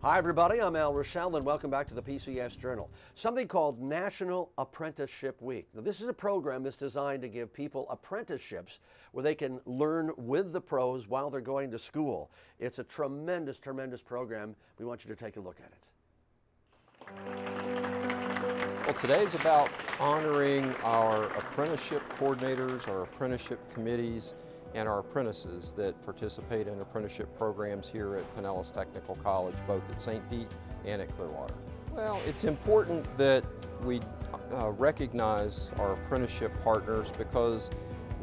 Hi, everybody. I'm Al Rochelle, and welcome back to the PCS Journal. Something called National Apprenticeship Week. Now, this is a program that's designed to give people apprenticeships where they can learn with the pros while they're going to school. It's a tremendous, tremendous program. We want you to take a look at it. Well, today's about honoring our apprenticeship coordinators, our apprenticeship committees, and our apprentices that participate in apprenticeship programs here at Pinellas Technical College, both at St. Pete and at Clearwater. Well, it's important that we uh, recognize our apprenticeship partners because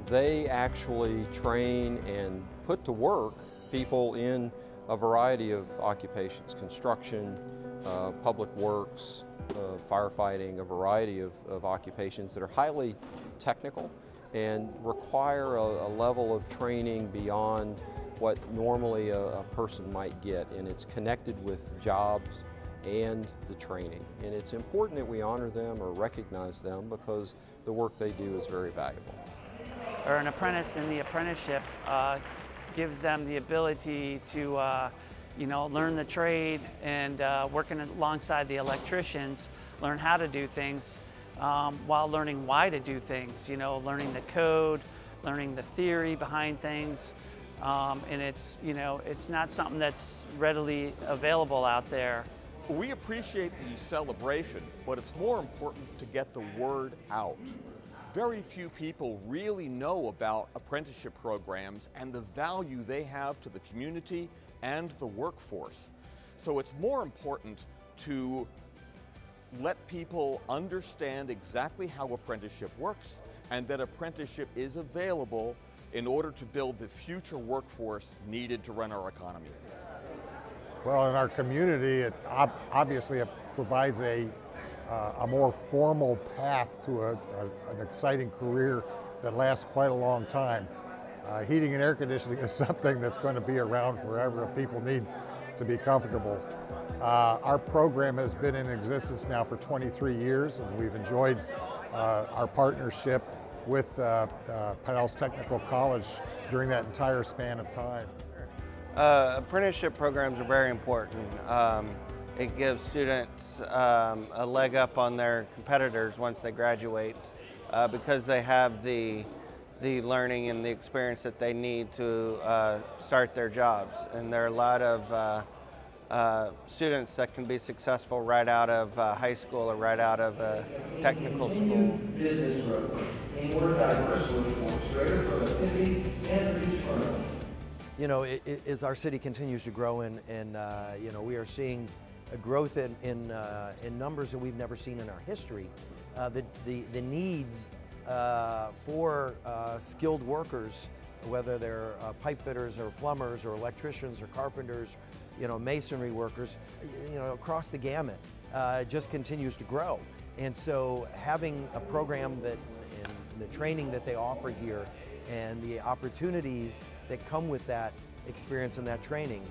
they actually train and put to work people in a variety of occupations, construction, uh, public works, uh, firefighting, a variety of, of occupations that are highly technical and require a, a level of training beyond what normally a, a, person might get and it's connected with jobs and the training and it's important that we honor them or recognize them because the work they do is very valuable. Or an apprentice in the apprenticeship uh, gives them the ability to uh, you know, learn the trade and uh, working alongside the electricians, learn how to do things um, while learning why to do things, you know, learning the code, learning the theory behind things. Um, and it's, you know, it's not something that's readily available out there. We appreciate the celebration, but it's more important to get the word out. Very few people really know about apprenticeship programs and the value they have to the community and the workforce. So it's more important to let people understand exactly how apprenticeship works and that apprenticeship is available in order to build the future workforce needed to run our economy. Well, in our community, it ob obviously it provides a, uh, a more formal path to a, a, an exciting career that lasts quite a long time. Uh, heating and air conditioning is something that's going to be around forever if people need to be comfortable. Uh, our program has been in existence now for 23 years and we've enjoyed uh, our partnership with uh, uh Pinellas Technical College during that entire span of time. Uh, apprenticeship programs are very important. Um, it gives students um, a leg up on their competitors once they graduate uh, because they have the the learning and the experience that they need to uh, start their jobs. And there are a lot of uh, uh, students that can be successful right out of uh, high school or right out of a technical school. You know, it, it, as our city continues to grow and, and uh, you know, we are seeing a growth in, in, uh, in numbers that we've never seen in our history. Uh, the, the, the needs uh, for skilled workers whether they're uh, pipe fitters or plumbers or electricians or carpenters you know, masonry workers, you know, across the gamut, uh, just continues to grow. And so having a program that, and the training that they offer here and the opportunities that come with that experience and that training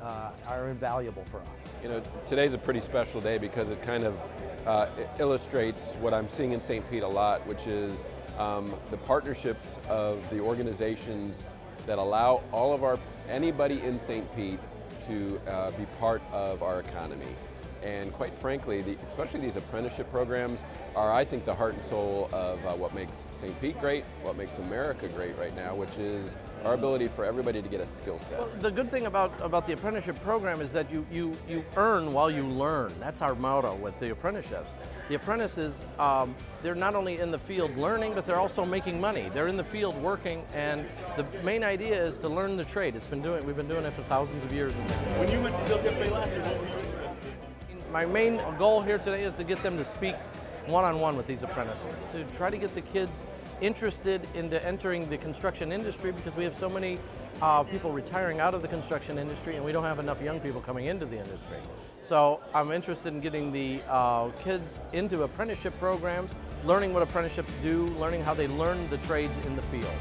uh, are invaluable for us. You know, today's a pretty special day because it kind of uh, illustrates what I'm seeing in St. Pete a lot, which is um, the partnerships of the organizations that allow all of our, anybody in St. Pete to uh, be part of our economy. And quite frankly, the, especially these apprenticeship programs are, I think, the heart and soul of uh, what makes St. Pete great, what makes America great right now, which is our ability for everybody to get a skill set. Well, the good thing about, about the apprenticeship program is that you, you, you earn while you learn. That's our motto with the apprenticeships. The apprentices, um, they're not only in the field learning, but they're also making money. They're in the field working, and the main idea is to learn the trade. It's been doing, we've been doing it for thousands of years. When you went to last year, what were you my main goal here today is to get them to speak one-on-one -on -one with these apprentices, to try to get the kids interested into entering the construction industry because we have so many uh, people retiring out of the construction industry and we don't have enough young people coming into the industry. So I'm interested in getting the uh, kids into apprenticeship programs, learning what apprenticeships do, learning how they learn the trades in the field.